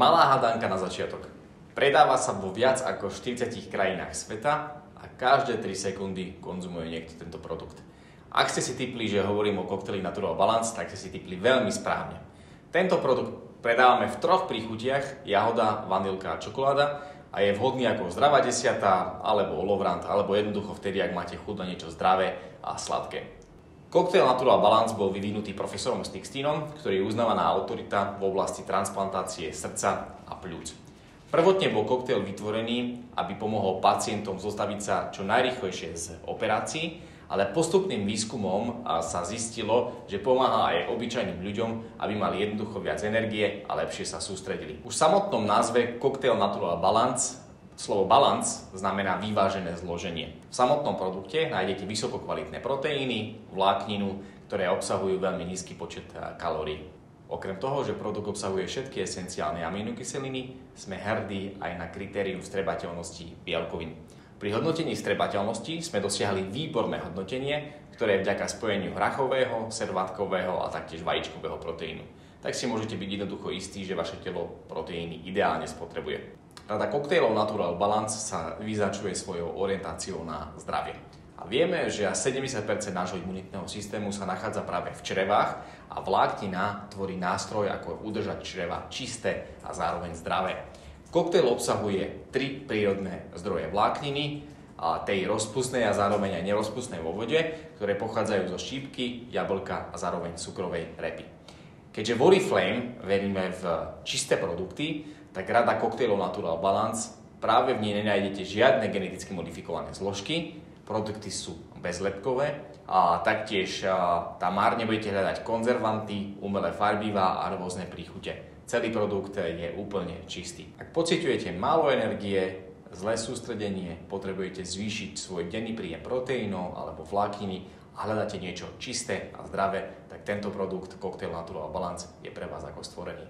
Malá hadanka na začiatok. Predáva sa vo viac ako 40 krajinách sveta a každé 3 sekundy konzumuje niekto tento produkt. Ak ste si typli, že hovorím o kokteli Natural Balance, tak ste si typli veľmi správne. Tento produkt predávame v troch príchutiach, jahoda, vanilka a čokoláda a je vhodný ako zdravá desiata, alebo olovrant, alebo jednoducho vtedy, ak máte chuť na niečo zdravé a sladké. Cocktail Natural Balance bol vyvinutý profesorom Stixtinom, ktorý je uznávaná autorita v oblasti transplantácie srdca a pľúc. Prvotne bol koktail vytvorený, aby pomohol pacientom zostaviť sa čo najrychlejšie z operácií, ale postupným výskumom sa zistilo, že pomáha aj obyčajným ľuďom, aby mali jednoducho viac energie a lepšie sa sústredili. Už v samotnom názve Cocktail Natural Balance Slovo balance znamená vyvážené zloženie. V samotnom produkte nájdete vysoko kvalitné proteíny, vlákninu, ktoré obsahujú veľmi nízky počet eh, kalórií. Okrem toho, že produkt obsahuje všetky esenciálne aminokyseliny, sme hrdí aj na kritérium strebateľnosti bielkovín. Pri hodnotení strebateľnosti sme dosiahli výborné hodnotenie, ktoré je vďaka spojeniu hrachového, servátkového a taktiež vajíčkového proteínu. Tak si môžete byť jednoducho istí, že vaše telo proteíny ideálne spotrebuje. Rada koktejlov Natural Balance sa vyznačuje svojou orientáciou na zdravie. A vieme, že 70% nášho imunitného systému sa nachádza práve v črevách a vláknina tvorí nástroj, ako udržať čreva čisté a zároveň zdravé. Koktejl obsahuje tri prírodné zdroje vlákniny, a tej rozpustnej a zároveň aj nerozpustnej vo vode, ktoré pochádzajú zo šípky, jablka a zároveň cukrovej repy. Keďže v Oriflame veríme v čisté produkty, tak rada koktejlov Natural Balance práve v nej nenájdete žiadne geneticky modifikované zložky, produkty sú bezlepkové a taktiež tam márne budete hľadať konzervanty, umelé farbivá a rôzne príchute. Celý produkt je úplne čistý. Ak pociťujete málo energie, zlé sústredenie, potrebujete zvýšiť svoj denný príjem proteínov alebo vlákniny a hľadáte niečo čisté a zdravé, tak tento produkt Cocktail Natural Balance je pre vás ako stvorený.